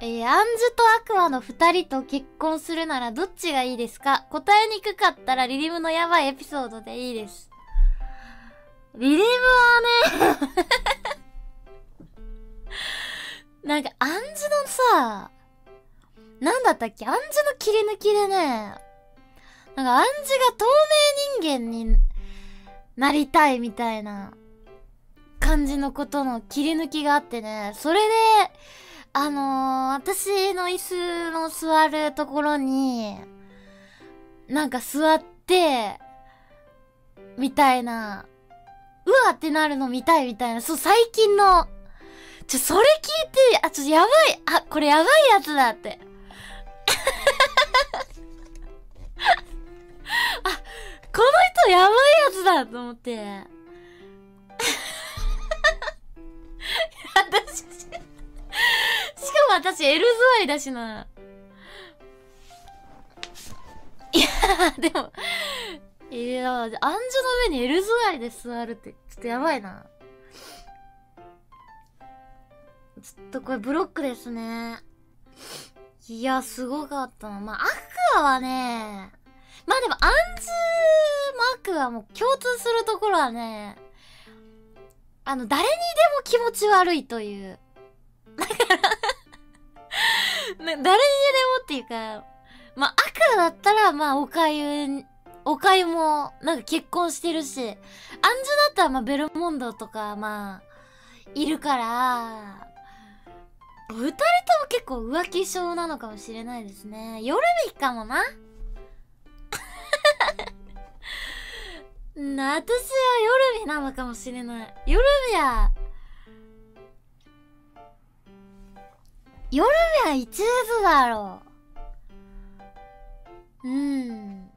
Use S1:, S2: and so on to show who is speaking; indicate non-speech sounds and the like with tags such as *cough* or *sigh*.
S1: えー、アンジュとアクアの二人と結婚するならどっちがいいですか？答えにくかったらリリムのやばいエピソードでいいです。リリムはね *laughs* なんかアンジュのさ、なんだったっけ？アンジュの切り抜きでね、なんかアンジュが透明人間になりたいみたいな感じのことの切り抜きがあってね、それで、あのー、私の椅子の座るところに、なんか座って、みたいな、うわってなるの見たいみたいな、そう、最近の、ちょ、それ聞いて、あ、ちょやばい、あ、これやばいやつだって。*laughs* あ、この人やばいやつだと思って。私 L 座りだしな。いや、でも、いや、アンジュの上に L 座りで座るって、ちょっとやばいな。ちょっとこれブロックですね。いや、すごかったな。まあ、アクアはね、まあでも、アンズマークはも共通するところはね、あの、誰にでも気持ち悪いという。だから誰にでもっていうか、まあ、赤だったら、まあ、おかゆ、おかゆも、なんか結婚してるし、アンジュだったら、まあ、ベルモンドとか、まあ、いるから、二人とも結構浮気症なのかもしれないですね。夜日かもな。*laughs* な、私は夜日なのかもしれない。夜日は、夜はいつだろううん。